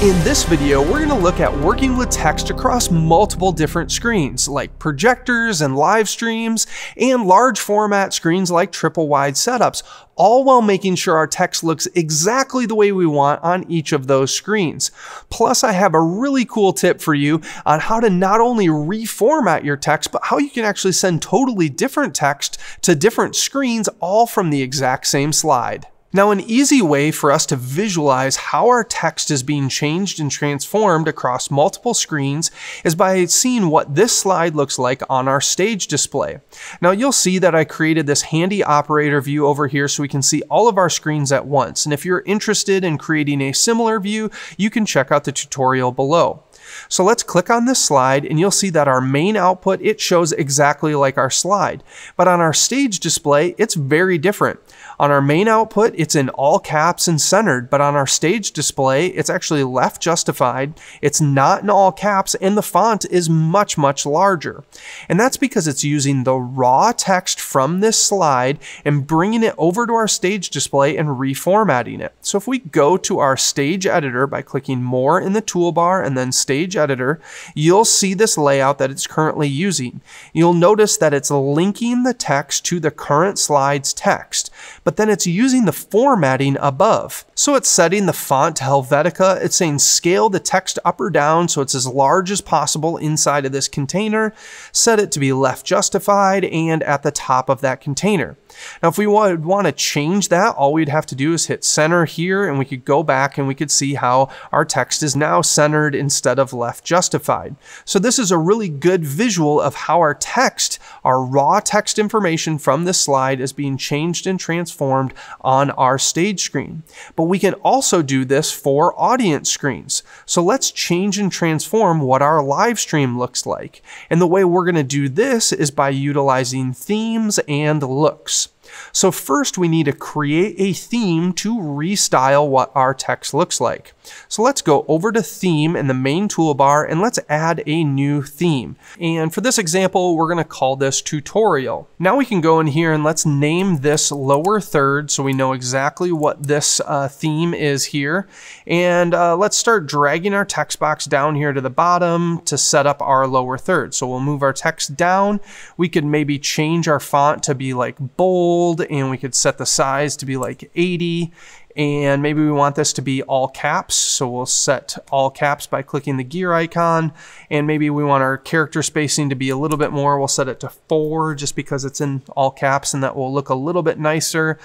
In this video, we're going to look at working with text across multiple different screens, like projectors and live streams, and large format screens like triple wide setups, all while making sure our text looks exactly the way we want on each of those screens. Plus, I have a really cool tip for you on how to not only reformat your text, but how you can actually send totally different text to different screens all from the exact same slide. Now, an easy way for us to visualize how our text is being changed and transformed across multiple screens is by seeing what this slide looks like on our stage display. Now, you'll see that I created this handy operator view over here so we can see all of our screens at once. And if you're interested in creating a similar view, you can check out the tutorial below. So let's click on this slide and you'll see that our main output, it shows exactly like our slide. But on our stage display, it's very different. On our main output, it's in all caps and centered, but on our stage display, it's actually left justified, it's not in all caps, and the font is much, much larger. And that's because it's using the raw text from this slide and bringing it over to our stage display and reformatting it. So if we go to our stage editor by clicking more in the toolbar and then stage editor, you'll see this layout that it's currently using. You'll notice that it's linking the text to the current slide's text but then it's using the formatting above. So it's setting the font to Helvetica, it's saying scale the text up or down so it's as large as possible inside of this container, set it to be left justified and at the top of that container. Now, if we would want to change that, all we'd have to do is hit center here and we could go back and we could see how our text is now centered instead of left justified. So this is a really good visual of how our text, our raw text information from this slide is being changed and transformed on our stage screen. But we can also do this for audience screens. So let's change and transform what our live stream looks like. And the way we're going to do this is by utilizing themes and looks. Thanks. So first we need to create a theme to restyle what our text looks like. So let's go over to theme in the main toolbar and let's add a new theme. And for this example, we're gonna call this tutorial. Now we can go in here and let's name this lower third so we know exactly what this uh, theme is here. And uh, let's start dragging our text box down here to the bottom to set up our lower third. So we'll move our text down. We could maybe change our font to be like bold and we could set the size to be like 80 and maybe we want this to be all caps so we'll set all caps by clicking the gear icon and maybe we want our character spacing to be a little bit more we'll set it to 4 just because it's in all caps and that will look a little bit nicer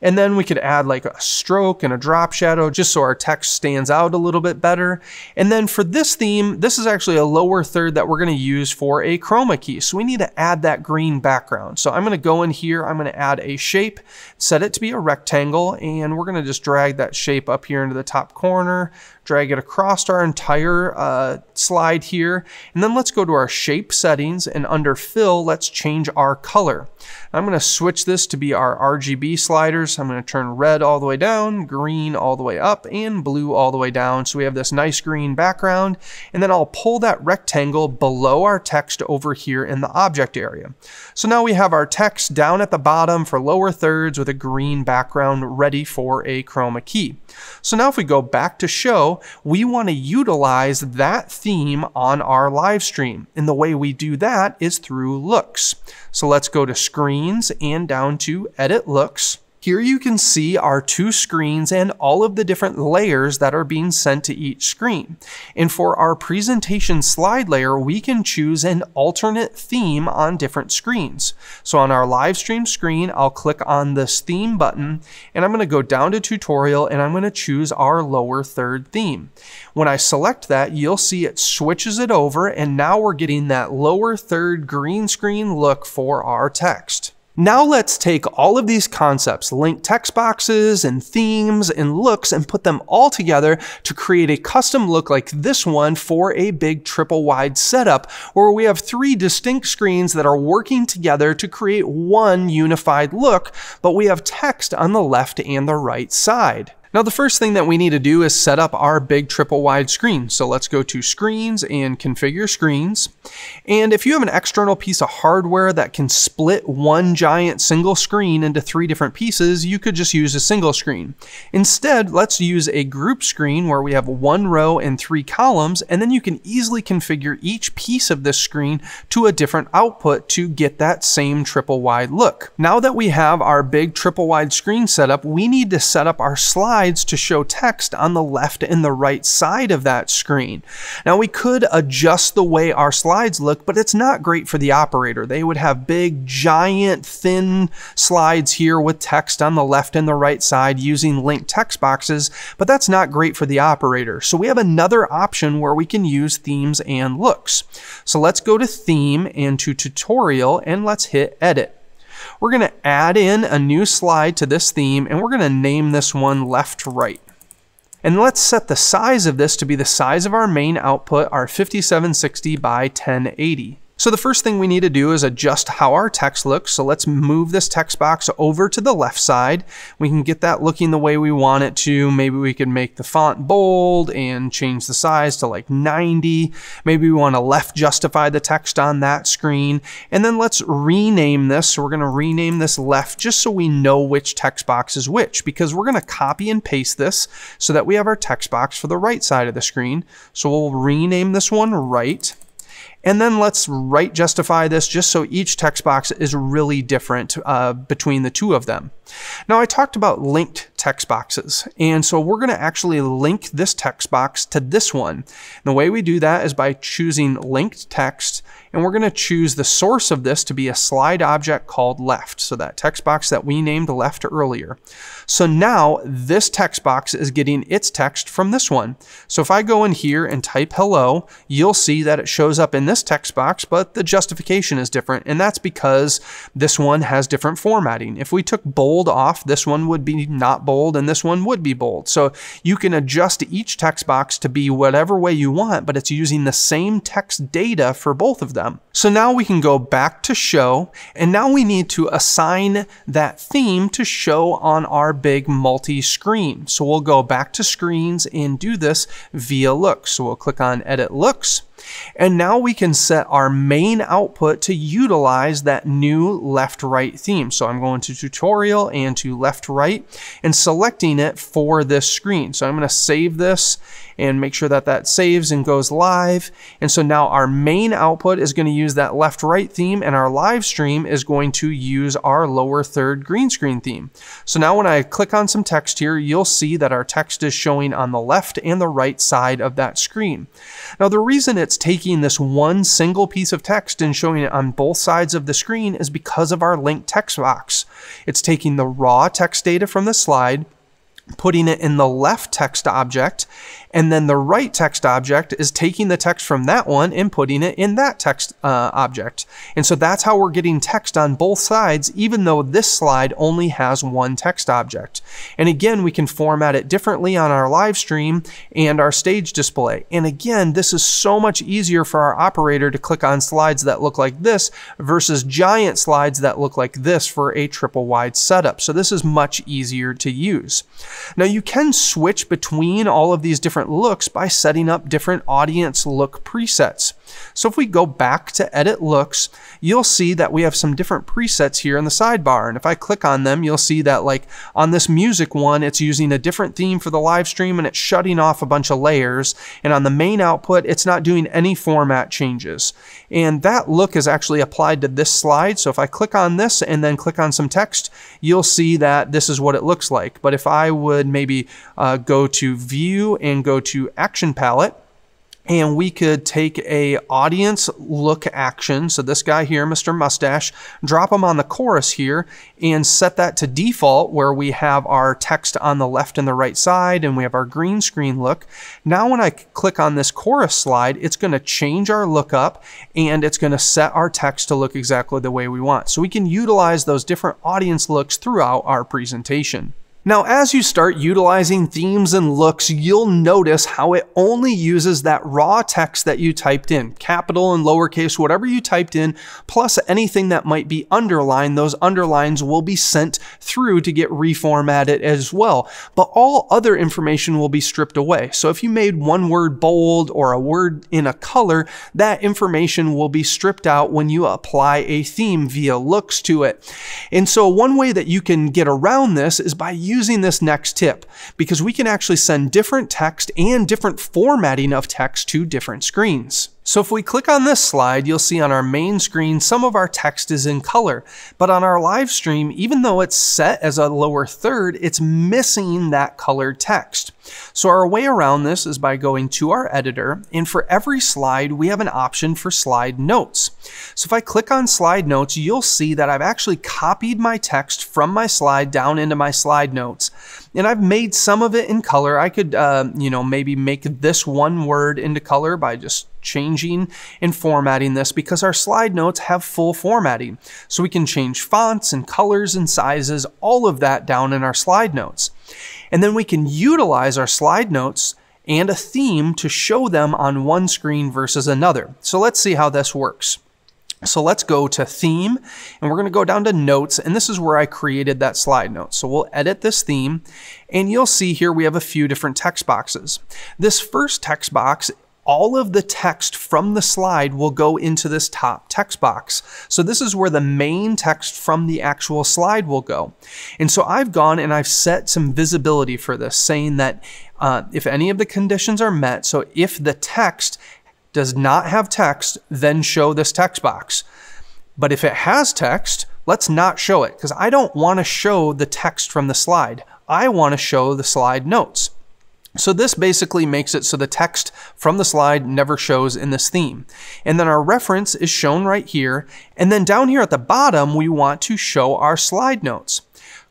and then we could add like a stroke and a drop shadow just so our text stands out a little bit better. And then for this theme, this is actually a lower third that we're going to use for a chroma key. So we need to add that green background. So I'm going to go in here, I'm going to add a shape, set it to be a rectangle, and we're going to just drag that shape up here into the top corner, drag it across our entire uh, slide here. And then let's go to our shape settings and under fill, let's change our color. I'm going to switch this to be our RGB sliders. I'm going to turn red all the way down, green all the way up, and blue all the way down. So we have this nice green background. And then I'll pull that rectangle below our text over here in the object area. So now we have our text down at the bottom for lower thirds with a green background ready for a chroma key. So now if we go back to show, we want to utilize that theme on our live stream. And the way we do that is through looks. So let's go to screens and down to edit looks. Here you can see our two screens and all of the different layers that are being sent to each screen. And for our presentation slide layer, we can choose an alternate theme on different screens. So on our live stream screen, I'll click on this theme button and I'm gonna go down to tutorial and I'm gonna choose our lower third theme. When I select that, you'll see it switches it over and now we're getting that lower third green screen look for our text. Now let's take all of these concepts, link text boxes and themes and looks and put them all together to create a custom look like this one for a big triple wide setup where we have three distinct screens that are working together to create one unified look, but we have text on the left and the right side. Now the first thing that we need to do is set up our big triple wide screen. So let's go to screens and configure screens. And if you have an external piece of hardware that can split one giant single screen into three different pieces, you could just use a single screen. Instead, let's use a group screen where we have one row and three columns, and then you can easily configure each piece of this screen to a different output to get that same triple wide look. Now that we have our big triple wide screen set up, we need to set up our slides to show text on the left and the right side of that screen. Now we could adjust the way our slides look, but it's not great for the operator. They would have big, giant, thin slides here with text on the left and the right side using linked text boxes, but that's not great for the operator. So we have another option where we can use themes and looks. So let's go to theme and to tutorial and let's hit edit. We're going to add in a new slide to this theme and we're going to name this one left right. And let's set the size of this to be the size of our main output, our 5760 by 1080. So the first thing we need to do is adjust how our text looks. So let's move this text box over to the left side. We can get that looking the way we want it to. Maybe we can make the font bold and change the size to like 90. Maybe we want to left justify the text on that screen. And then let's rename this. So we're going to rename this left just so we know which text box is which because we're going to copy and paste this so that we have our text box for the right side of the screen. So we'll rename this one right. And then let's right justify this just so each text box is really different uh, between the two of them. Now I talked about linked text boxes. And so we're going to actually link this text box to this one. And the way we do that is by choosing linked text and we're going to choose the source of this to be a slide object called left. So that text box that we named left earlier. So now this text box is getting its text from this one. So if I go in here and type hello, you'll see that it shows up in this text box, but the justification is different. And that's because this one has different formatting. If we took bold off, this one would be not bold and this one would be bold. So you can adjust each text box to be whatever way you want, but it's using the same text data for both of them. So now we can go back to show, and now we need to assign that theme to show on our big multi-screen. So we'll go back to screens and do this via looks. So we'll click on edit looks, and now we can set our main output to utilize that new left-right theme. So I'm going to tutorial and to left-right and selecting it for this screen. So I'm going to save this and make sure that that saves and goes live. And so now our main output is going to use that left right theme and our live stream is going to use our lower third green screen theme. So now when I click on some text here, you'll see that our text is showing on the left and the right side of that screen. Now the reason it's taking this one single piece of text and showing it on both sides of the screen is because of our linked text box. It's taking the raw text data from the slide, putting it in the left text object, and then the right text object is taking the text from that one and putting it in that text uh, object. And so that's how we're getting text on both sides, even though this slide only has one text object. And again, we can format it differently on our live stream and our stage display. And again, this is so much easier for our operator to click on slides that look like this versus giant slides that look like this for a triple wide setup. So this is much easier to use. Now you can switch between all of these different different looks by setting up different audience look presets. So if we go back to edit looks, you'll see that we have some different presets here in the sidebar. And if I click on them, you'll see that like on this music one, it's using a different theme for the live stream and it's shutting off a bunch of layers. And on the main output, it's not doing any format changes. And that look is actually applied to this slide. So if I click on this and then click on some text, you'll see that this is what it looks like. But if I would maybe uh, go to view and go to action palette, and we could take a audience look action. So this guy here, Mr. Mustache, drop him on the chorus here and set that to default where we have our text on the left and the right side and we have our green screen look. Now when I click on this chorus slide, it's going to change our lookup and it's going to set our text to look exactly the way we want. So we can utilize those different audience looks throughout our presentation. Now, as you start utilizing themes and looks, you'll notice how it only uses that raw text that you typed in, capital and lowercase, whatever you typed in, plus anything that might be underlined. Those underlines will be sent through to get reformatted as well. But all other information will be stripped away. So if you made one word bold or a word in a color, that information will be stripped out when you apply a theme via looks to it. And so one way that you can get around this is by using using this next tip because we can actually send different text and different formatting of text to different screens. So if we click on this slide, you'll see on our main screen, some of our text is in color, but on our live stream, even though it's set as a lower third, it's missing that colored text. So our way around this is by going to our editor, and for every slide, we have an option for slide notes. So if I click on slide notes, you'll see that I've actually copied my text from my slide down into my slide notes. And I've made some of it in color. I could, uh, you know, maybe make this one word into color by just changing and formatting this because our slide notes have full formatting. So we can change fonts and colors and sizes, all of that down in our slide notes. And then we can utilize our slide notes and a theme to show them on one screen versus another. So let's see how this works. So let's go to theme and we're going to go down to notes and this is where I created that slide note. So we'll edit this theme and you'll see here we have a few different text boxes. This first text box all of the text from the slide will go into this top text box. So this is where the main text from the actual slide will go. And so I've gone and I've set some visibility for this saying that uh, if any of the conditions are met, so if the text does not have text, then show this text box. But if it has text, let's not show it because I don't want to show the text from the slide. I want to show the slide notes. So this basically makes it so the text from the slide never shows in this theme. And then our reference is shown right here. And then down here at the bottom, we want to show our slide notes.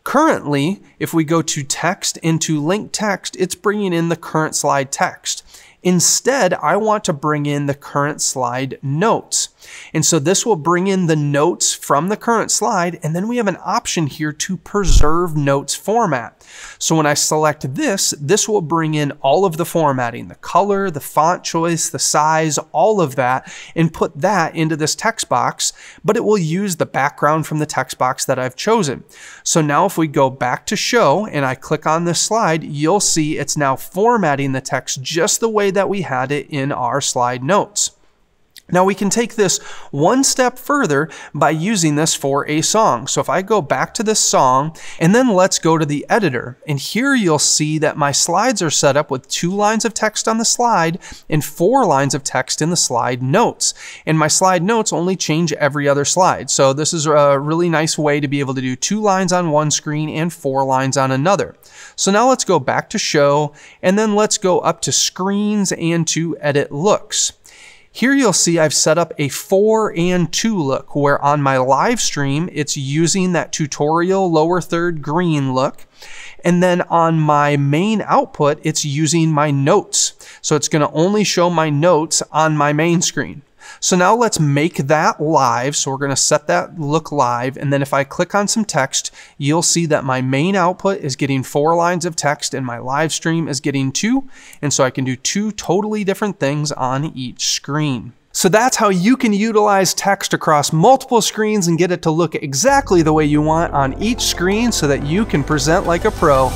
Currently, if we go to text into link text, it's bringing in the current slide text. Instead, I want to bring in the current slide notes. And so this will bring in the notes from the current slide, and then we have an option here to preserve notes format. So when I select this, this will bring in all of the formatting, the color, the font choice, the size, all of that, and put that into this text box, but it will use the background from the text box that I've chosen. So now if we go back to show and I click on this slide, you'll see it's now formatting the text just the way that we had it in our slide notes. Now we can take this one step further by using this for a song. So if I go back to this song and then let's go to the editor and here you'll see that my slides are set up with two lines of text on the slide and four lines of text in the slide notes. And my slide notes only change every other slide. So this is a really nice way to be able to do two lines on one screen and four lines on another. So now let's go back to show and then let's go up to screens and to edit looks. Here you'll see I've set up a 4 and 2 look where on my live stream it's using that tutorial lower third green look. And then on my main output, it's using my notes. So it's going to only show my notes on my main screen. So now let's make that live. So we're going to set that look live. And then if I click on some text, you'll see that my main output is getting four lines of text and my live stream is getting two. And so I can do two totally different things on each screen. So that's how you can utilize text across multiple screens and get it to look exactly the way you want on each screen so that you can present like a pro